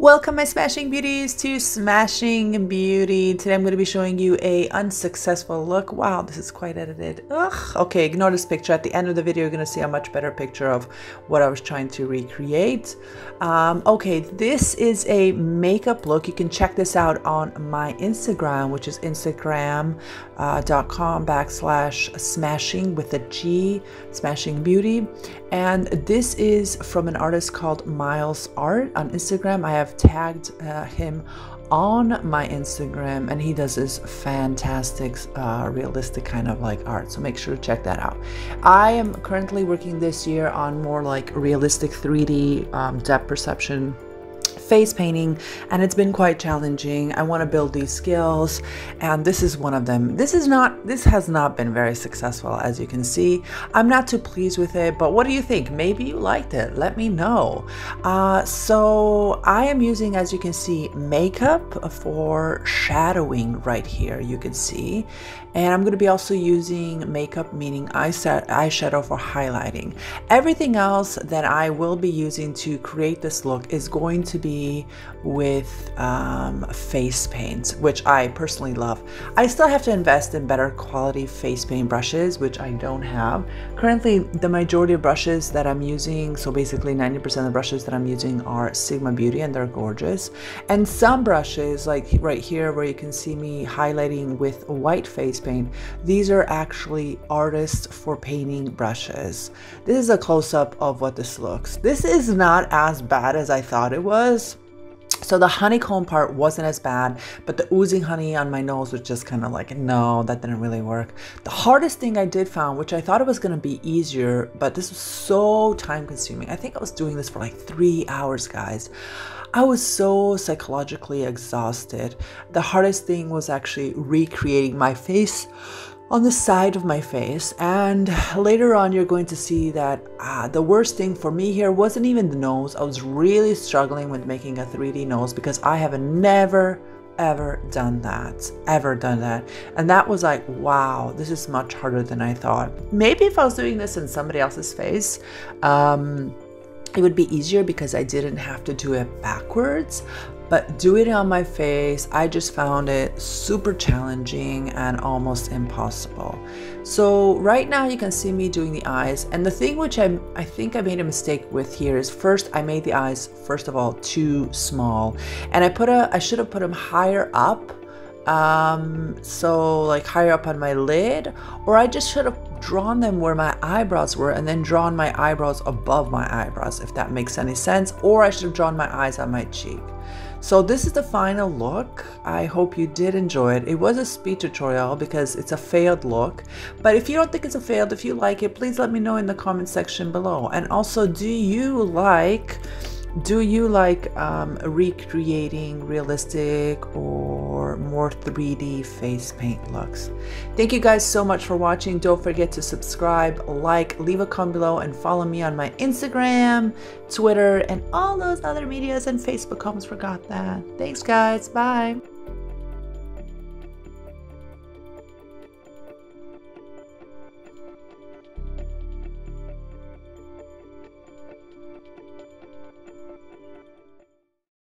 Welcome my smashing beauties to smashing beauty. Today i'm going to be showing you a unsuccessful look. Wow this is quite edited. Ugh. okay ignore this picture. At the end of the video you're going to see a much better picture of what i was trying to recreate. Um, okay this is a makeup look. You can check this out on my instagram which is instagram.com uh, backslash smashing with a g smashing beauty. And this is from an artist called miles art on instagram. I have have tagged uh, him on my Instagram and he does this fantastic uh, realistic kind of like art so make sure to check that out. I am currently working this year on more like realistic 3D um, depth perception face painting and it's been quite challenging. I want to build these skills and this is one of them. This is not, this has not been very successful as you can see. I'm not too pleased with it, but what do you think? Maybe you liked it. Let me know. Uh, so I am using, as you can see, makeup for shadowing right here, you can see. And I'm going to be also using makeup, meaning eyeshadow for highlighting. Everything else that I will be using to create this look is going to be with um, face paints, which I personally love. I still have to invest in better quality face paint brushes, which I don't have. Currently, the majority of brushes that I'm using, so basically 90% of the brushes that I'm using are Sigma Beauty and they're gorgeous. And some brushes, like right here where you can see me highlighting with white face paint, these are actually artists for painting brushes. This is a close-up of what this looks. This is not as bad as I thought it was. So the honeycomb part wasn't as bad, but the oozing honey on my nose was just kind of like, no, that didn't really work. The hardest thing I did found, which I thought it was going to be easier, but this was so time consuming. I think I was doing this for like three hours, guys. I was so psychologically exhausted. The hardest thing was actually recreating my face on the side of my face and later on you're going to see that ah, the worst thing for me here wasn't even the nose. I was really struggling with making a 3d nose because I have never ever done that ever done that. And that was like wow this is much harder than I thought. Maybe if I was doing this in somebody else's face um, it would be easier because I didn't have to do it backwards but doing it on my face I just found it super challenging and almost impossible. So right now you can see me doing the eyes and the thing which I, I think I made a mistake with here is first I made the eyes first of all too small and I put a I should have put them higher up um, so like higher up on my lid or I just should have drawn them where my eyebrows were and then drawn my eyebrows above my eyebrows if that makes any sense or I should have drawn my eyes on my cheek so this is the final look. I hope you did enjoy it. It was a speed tutorial because it's a failed look. But if you don't think it's a failed, if you like it, please let me know in the comment section below. And also, do you like do you like um, recreating realistic or more 3D face paint looks? Thank you guys so much for watching. Don't forget to subscribe, like, leave a comment below, and follow me on my Instagram, Twitter, and all those other medias and Facebook. Almost forgot that. Thanks, guys. Bye.